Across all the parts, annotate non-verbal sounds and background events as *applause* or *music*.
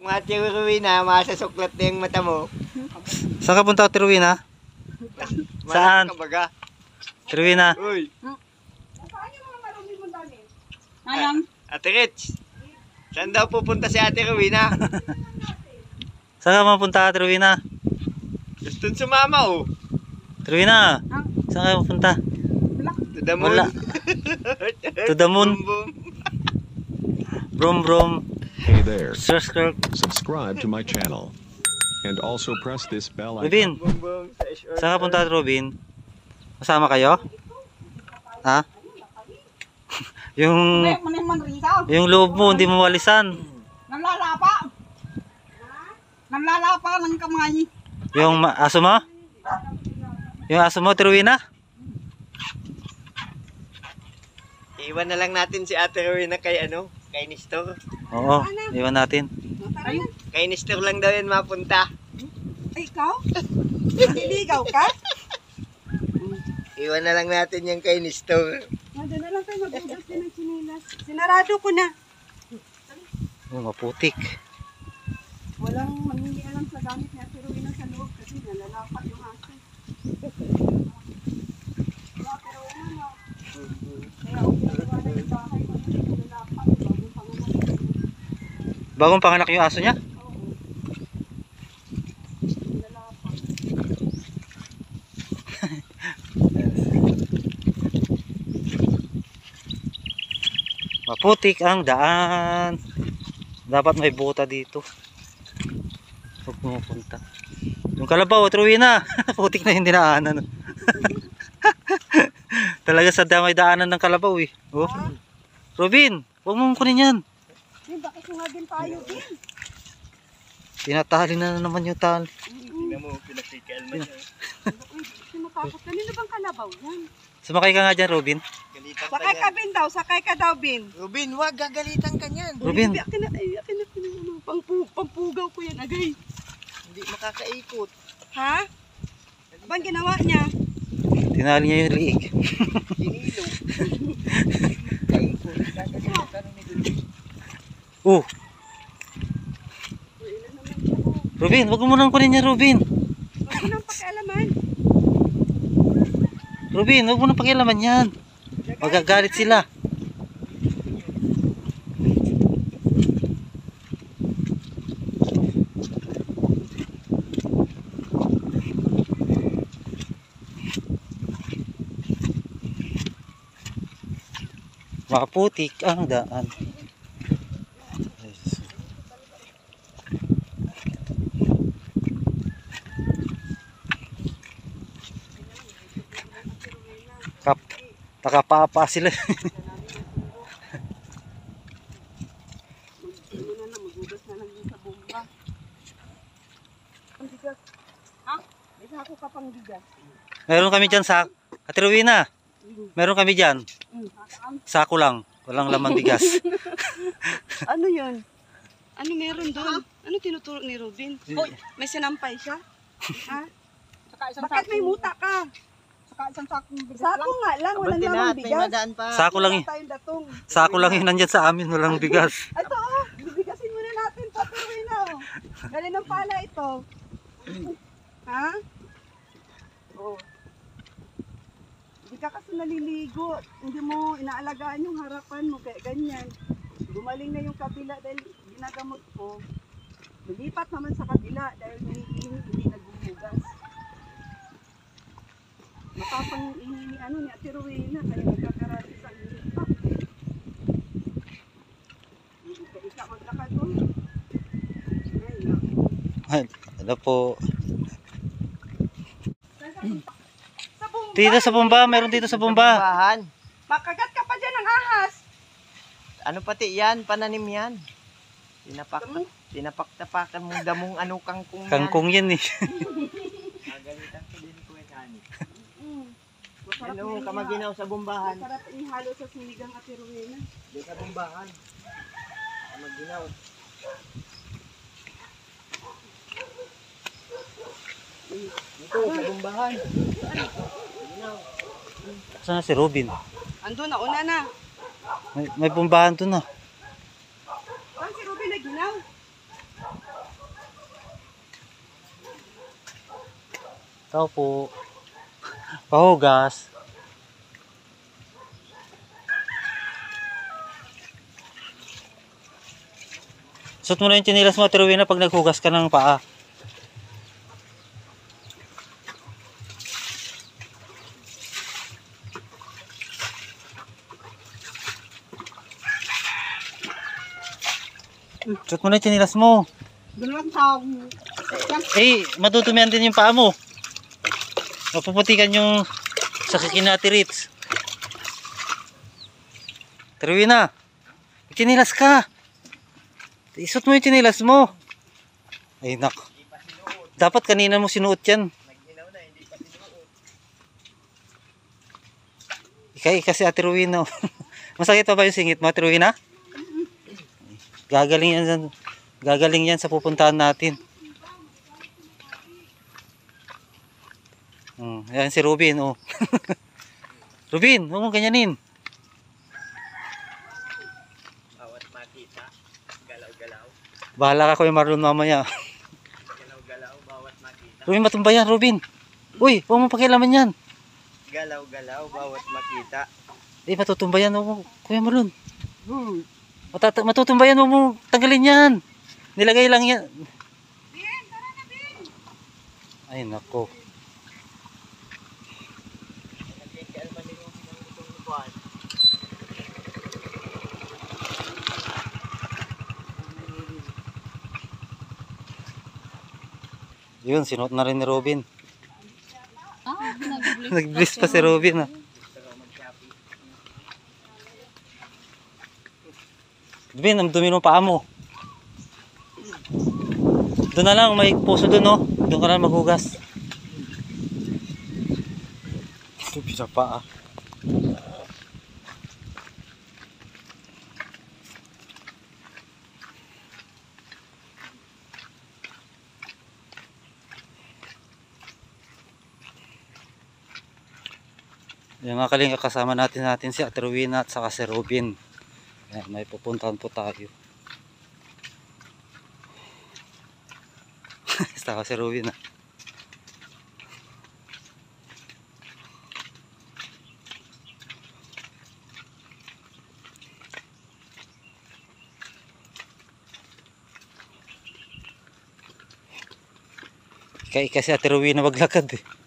Mga tiruwi na, masasuklat na yung mata mo. Saan ka punta, Tirwina? Saan? Malaki ka baga. Tirwina. Uy, Ayang. Ate Rich. Saan daw pupunta si Ate Rowena? *laughs* Saan ka mapunta, Tirwina? Gusto sumama oh. Tirwina. Saan ka pupunta? To the moon. Wala. To the moon. *laughs* Boom, boom. Hey there, Subscribe. subscribe to my channel. And also press this bell icon. Rubin, saan ka punta, Robin? Kasama kayo? Ha? *laughs* yung yung loob mo hindi mo walisan. Nalalapa. Nalalapa ng kamay. Yung aso mo? Yung aso mo, Tirwina? Iwan na lang natin si Ate Rowena kay ano? Kay Nestor. Oo, iwan natin. Ayun. Kay Nestor lang daw yan mapunta. Ay, ikaw? *laughs* Naliligaw ka? Iwan na lang natin yung kay Nestor. Nandun na lang tayo magbugas din ng sinilas. Sinarado ko na. Oh, maputik. Walang mangingialam sa gamit ni Ate Rowena sa loob kasi nalalapat yung aso. Wala, pero wala na. Kaya okay na wala yung bahay nalalapat. Bagong panganak. Yung aso niya? *laughs* Maputik ang daan. Dapat may buta dito. Huwag pumupunta. Yung kalabaw, Truwina. *laughs* Putik na yung dinaanan. *laughs* Talaga sa damay daanan ng kalabaw eh. Oh. Robin, huwag mong kunin yan. Bakit nga din tayo din? Tinatali na naman yung tali. Tingnan mo, pinagkikalman niya. Uy, sinatakot. Kanino bang kalabaw yan? Sumakay ka nga dyan, Robin. Galitan ka Sakay ka. Bin daw. Sakay ka daw, Bin. Rubin, wag gagalitan ka niyan. Robin, Ay, akin na, ay, akin na, akin na, ano, pangpu, pampugaw ko yan, agay. Hindi makakaikot. Ha? Abang ginawa niya? tinali niya yung liig. Kinilo. *laughs* Kaikot. Gagalitan ni Rubin. Oh, Robin, huwag mo nang kunin yan, Robin. Huwag mo nang pakialaman. Robin, huwag mo nang pakialaman yan. Magagalit sila. Maputik ang daan. Kap nakapapa sila. Ano na na, magugas na lang yun sa bomba. Ang bigas. Ha? May sako ka pang bigas. *laughs* Meron kami dyan sa Ate Rowena. Meron kami dyan. Sako lang. Walang laman bigas. *laughs* Ano yun? Ano meron doon? Ano tinuturo ni Robin? Hoy, may sinampay siya? *laughs* Ha? Bakit may muta ka? Saka isang sakong bigas Sako nga lang, walang Abanti lamang na, may bigas. madaan pa. Sako lang Wala eh. tayong datong. Sako lang yun nandyan sa amin. Walang bigas. Ito oh, bibigasin muna natin patuloy na oh. Galing ng pala ito. Ha? Oh. Hindi ka kasi naliligo. Hindi mo inaalagaan yung harapan mo. Kaya ganyan. Gumaling na yung kabila dahil ginagamot ko. Lumipat naman sa kabila dahil hinihingi, hindi nagbubugas. Matapang ihi ni ano ni Ate Rowena kaya nagkakarati sa lipa. Hindi ka isa maglakad doon. Ay, Ano po. Sa bumba, Dito sa bomba. Meron dito sa bomba. Bahan. makagat ka pa dyan ng ahas. Ano pati yan? Pananim yan. Tinapak tinapaktapakan mo damong ano kangkong yan. Kangkong yan eh. Gagalitan ko din ano, kamaginaw sa bumbahan. Sarap ihalo sa sinigang at iruwena. Di sa bumbahan. Kamaginaw. Ito, sa bumbahan. Kamaginaw. Saan na si Robin? Ando na, una na. May, may bumbahan to na. Saan si Robin na ginaw? Tao po. *laughs* Pahugas. Suot mo na yung chinilas mo, Tiruwina, pag naghugas ka ng paa. Suot mo na yung chinilas mo. Eh, matutumian din yung paa mo. Mapuputikan yung sa kikinati Ritz. Terwina, chinilas ka. Isot mo yung chinilas mo. Ay, nak. Dapat kanina mo sinuot yan. Ikay kasi Ate Rowena. *laughs* Masakit pa ba yung singit mo, Ate Rowena? Gagaling yan, gagaling yan sa pupuntahan natin. Hmm, yan si Rubin, oh. *laughs* Rubin, huwag mo ganyanin. Bawat makita, galaw-galaw. Bahala ka Kuya Marlon mamaya. Galaw-galaw, bawat makita. Rubin, matumba yan, Rubin. Uy, huwag mo pakialaman yan. Galaw-galaw, bawat makita. Eh, matutumba yan, huwag mo- Kuya Marlon. Hmm. Matata matutumba yan, huwag mo tanggalin yan. Nilagay lang yan. Ay, nako. Nagkikal man ni Ruby ng itong buwan. Yun, sinuot na rin ni Robin. *laughs* Nag-bliss pa si Robin ah. Robin, ang dumi ng paa mo. Doon na lang, may puso doon no. Doon ka na maghugas. Dumi sa paa. Yung mga kalinga kasama natin natin si Ate Rowena at saka si Robin. Ayan, may pupuntahan po tayo. *laughs* Saka si Robin ah. Kaya kasi Ate Rowena maglakad eh.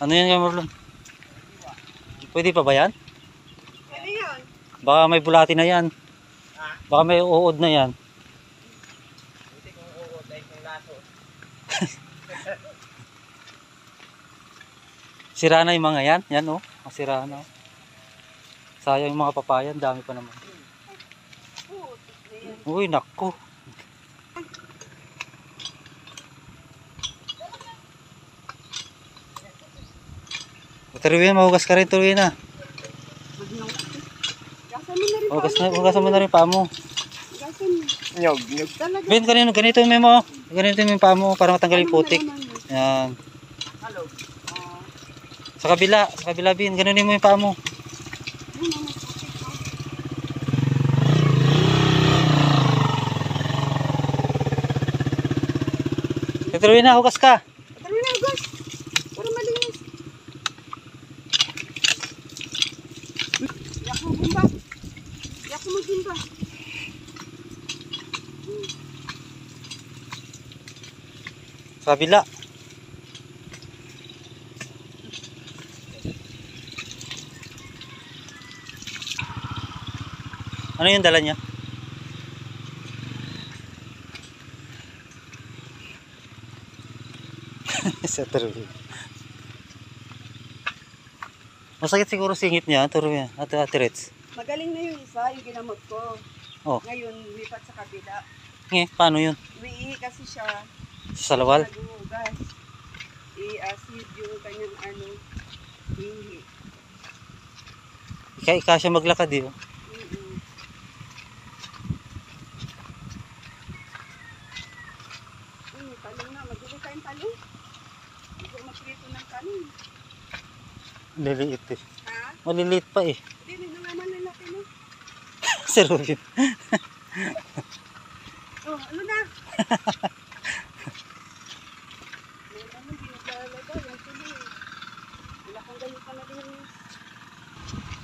Ano yan yung Marlon? Pwede pa ba yan? Ano yun? Baka may bulati na yan. Baka may uod na yan. Buti kung uot ay kung laso. *laughs* Sira na yung mga yan. Yan oh. Masira na. Sayang yung mga papayan. Dami pa naman. Uy, nakko. Turuin, mahugas ka rin, turuin na. Mo Hugas, pa. na, hugasan mo na rin paa mo. Mo. Nyog, nyog. Talaga. Ben, ganito, ganito yung memo. Ganito yung paa mo para matanggal yung putik. Ano yun? Yan. Sa kabila, sa kabila, Bin. Ganun mo yung paa mo. Turuin na, hugas ka. Tara na, Gus. Para malinis. Gumba. Yak mo gumba. Sa kabila. Ano yung dala niya? *laughs* sa turuin. Masakit siguro singit niya, turuin. Ate Ate Reds. Magaling na yung isa, yung ginamot ko. Oh. Ngayon, lipat sa kabila. Nge, paano yun? Umiihi kasi siya. Sa salawal? Naghuhugas. I-acid yung kanyang ano, ihi. Ika, ika siya maglakad eh. oh. Mm-mm. kanin. Hindi ko magprito ng kanin. Liliit eh. Ha? Maliliit pa eh. Hindi, may naman lalaki no. *laughs* Si Ruby. *laughs* Oh, ano na?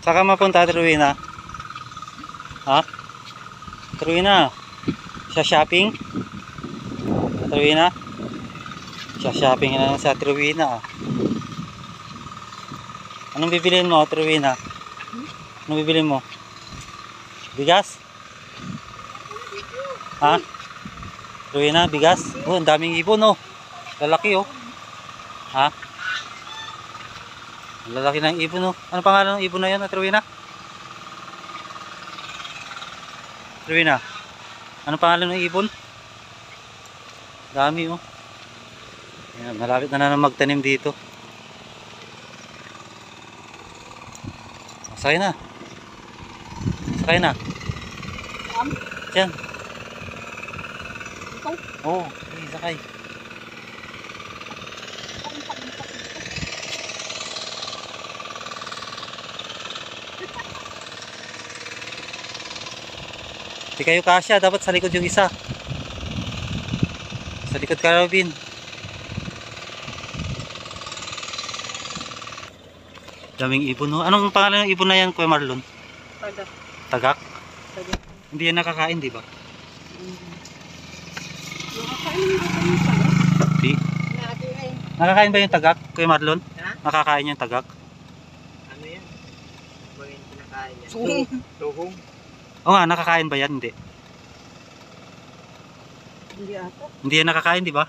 Saka mapunta, Truina? Ha? Truina? Sa shopping? Truina? Sa shopping na sa Truina. ah. Anong bibilin mo, Truina? Anong bibilin mo? Bigas? Ha? Truina, bigas? Oh, ang daming ibon, oh. Lalaki, oh. Ha? Lalaki ng ibon, oh. Ano pangalan ng ibon na yan, Truina? Truina, ano pangalan ng ibon? Dami, oh. Ayan, malapit na na magtanim dito. Sakay na. Sakay na. Am? Diyan. Ikaw? Oo, oh, sakay. Pag-isak dito. Hindi kayo kasya, dapat sa likod yung isa. Sa likod ka, Robin. Daming ibon, no? Anong pangalan ng ibon na yan, Kuya Marlon? Taga. Tagak? Taga. Hindi yan nakakain, di ba? Nakakain mo ba yung taga? Di? Nakakain. Nakakain ba yung tagak, Kuya Marlon? Ha? Nakakain yung tagak? Ano yan? Ano yung kinakain yan? Suhong. Tuhong. Oo nga, nakakain ba yan? Hindi. Hindi ata. Hindi yan nakakain, di ba?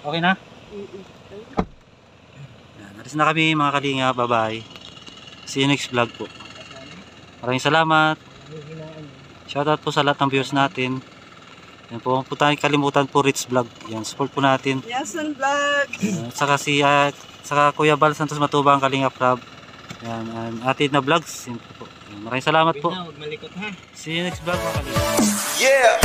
Okay na? Yan, alis na kami mga kalinga. Bye-bye. See you next vlog po. Maraming salamat. Shoutout po sa lahat ng viewers natin. Yan po, huwag po tayong kalimutan po Ritz Vlog. Yan, support po natin. Yasan vlog. Yan, at saka si, ah, saka Kuya Bal Santos Matubang Kalinga Prab. Yan, and atin na vlogs. Yan po. Yan, maraming salamat po. Huwag malikot ha. See you next vlog mga kalinga. Yeah.